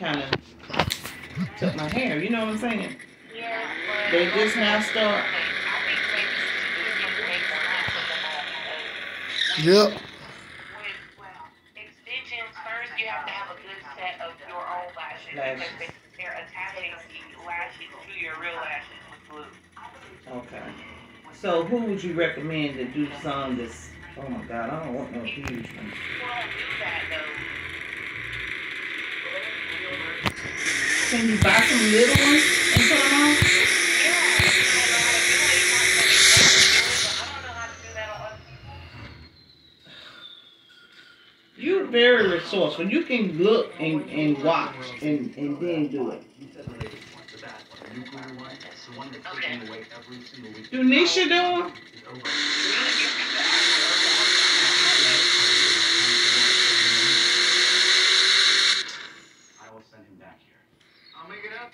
kind of took my hair. You know what I'm saying? Yeah, but. They just now start. I think maybe you make one Yep. With, well, extensions, first you have to have a good set of your own lashes. Lashes. They- they're attaching lashes to your real lashes with glue. Okay. So who would you recommend to do some that's? Oh my God, I don't want no huge one. People don't do that Can you buy some little ones and put them on? Yeah, I don't know how to do it. I don't know how to do that on other people. You very resourceful. You can look and, and watch and, and then do it. Do Nisha do them?